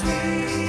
sweet.